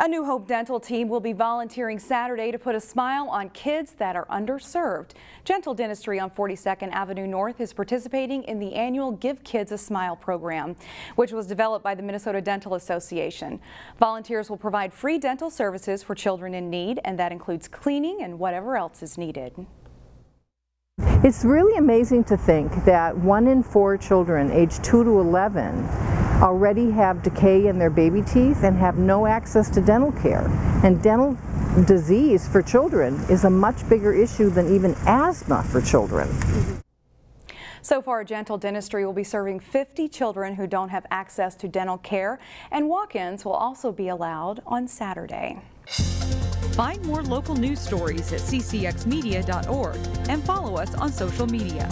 A New Hope Dental team will be volunteering Saturday to put a smile on kids that are underserved. Gentle Dentistry on 42nd Avenue North is participating in the annual Give Kids a Smile program, which was developed by the Minnesota Dental Association. Volunteers will provide free dental services for children in need, and that includes cleaning and whatever else is needed. It's really amazing to think that one in four children aged 2 to 11 already have decay in their baby teeth and have no access to dental care. And dental disease for children is a much bigger issue than even asthma for children. So far, Gentle Dentistry will be serving 50 children who don't have access to dental care, and walk-ins will also be allowed on Saturday. Find more local news stories at ccxmedia.org and follow us on social media.